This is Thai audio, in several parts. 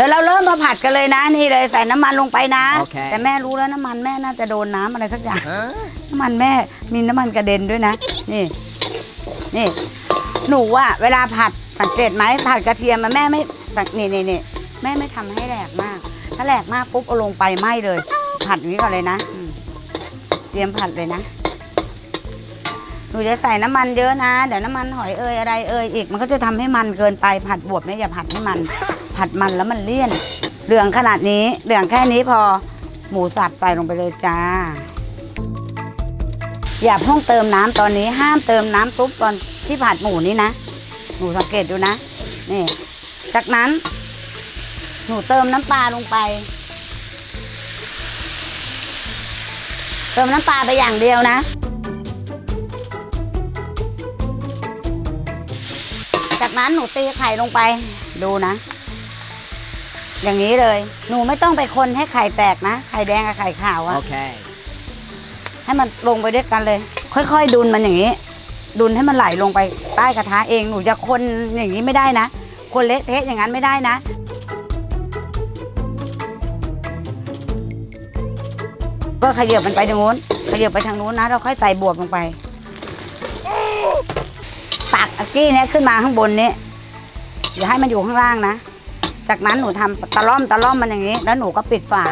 ดี๋ยวเราเริ่มมาผัดกันเลยนะนี่เลยใส่น้ำมันลงไปนะ โอเค แต่แม่รู้แล้วน้ำมันแม่น่าจะโดนน้ำอะไรสักอย่าง น้ำมันแม่มีน้ำมันกระเด็นด้วยนะ นี่ นี่ หนูอะเวลาผัดสังเกตไหมผัดกระเทียมมันแม่ไม่สังนี่นี่นี่แม่ไม่ทำให้แหลกมาก ถ้าแหลกมากปุ๊บเอาลงไปไหม้เลย ผัดอย่างนี้ก่อนเลยนะอืมเตรียมผัดเลยนะ หนูจะใส่น้ำมันเยอะนะ เดี๋ยวน้ำมันหอยเอ่ยอะไรเอ่ยอีก มันก็จะทำให้มันเกินไปผัดบวบเนี่ยอย่าผัดให้มัน ผัดมันแล้วมันเลี่ยน เหลืองขนาดนี้ เหลืองแค่นี้พอ หมูสับใส่ลงไปเลยจ้า อย่าเพิ่งเติมน้ำตอนนี้ ห้ามเติมน้ำซุปตอนที่ผัดหมูนี่นะ หนูสังเกตดูนะ นี่ จากนั้น หนูเติมน้ำปลาลงไป เติมน้ำปลาไปอย่างเดียวนะจากนั้นหนูตีไข่ลงไปดูนะ อย่างนี้เลย หนูไม่ต้องไปคนให้ไข่แตกนะ ไข่แดงกับไข่ขาวอะ Okay. ให้มันลงไปด้วยกันเลย ค่อย ๆ ดุนมันอย่างนี้ ดุนให้มันไหลลงไปใต้กระทะเอง หนูจะคนอย่างนี้ไม่ได้นะ คนเละเทะอย่างนั้นไม่ได้นะ ก็ขยับมันไปทางนู้นขยับไปทางนู้นนะ เราค่อยใส่บวบลงไป ตักอากี้เนี้ยขึ้นมาข้างบนนี้อย่าให้มันอยู่ข้างล่างนะ จากนั้นหนูทำตะล่อมตะล่อมมันอย่างนี้ แล้วหนูก็ปิดฝา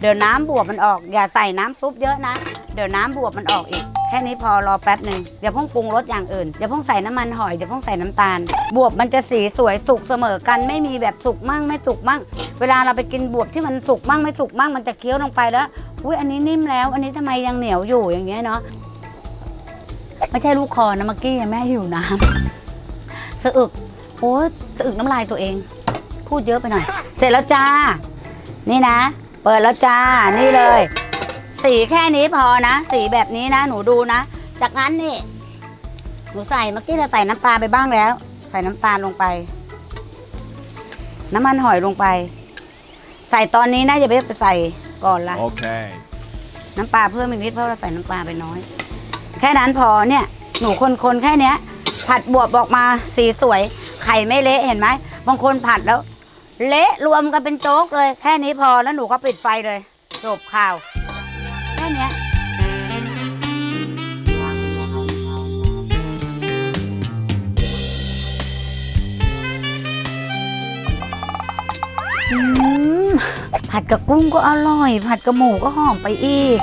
เดี๋ยวน้ำบวบมันออก อย่าใส่น้ำซุปเยอะนะ เดี๋ยวน้ำบวบมันออกอีก แค่นี้พอรอแป๊บหนึ่งอย่าเพิ่งปรุงรสอย่างอื่นอย่าเพิ่งใส่น้ำมันหอยอย่าเพิ่งใส่น้ำตาล บวบมันจะสีสวยสุกเสมอกัน ไม่มีแบบสุกมั่งไม่สุกมั่ง เวลาเราไปกินบวบที่มันสุกมั่งไม่สุกมั่งมันจะเคี้ยวลงไปแล้วอุ้ยอันนี้นิ่มแล้ว อันนี้ทำไมยังเหนียวอยู่อย่างเงี้ยเนาะไม่ใช่ลูกคอนะมื่อกี้แม่หิวน้ำสะอึกโอ้สะอึกน้ำลายตัวเอง พูดเยอะไปหน่อย เสร็จแล้วจ้า นี่นะ เปิดแล้วจ้า นี่เลย สีแค่นี้พอนะ สีแบบนี้นะ หนูดูนะ จากนั้นนี่ หนูใส่เมื่อกี้เราใส่น้ำปลาไปบ้างแล้ว ใส่น้ำตาลลงไป น้ำมันหอยลงไป ใส่ตอนนี้นะอย่าไปใส่ก่อนละ Okay. น้ำปลาเพิ่มอีกนิดเพราะเราใส่น้ำปลาไปน้อย แค่นั้นพอเนี่ย หนูคนๆแค่เนี้ยผัดบวบออกมาสีสวย ไข่ไม่เละเห็นไหมบางคนผัดแล้ว เละรวมกันเป็นโจ๊กเลย แค่นี้พอแล้วหนูก็ปิดไฟเลย จบข่าว แค่นี้ผัดกับกุ้งก็อร่อย ผัดกับหมูก็หอมไปอีก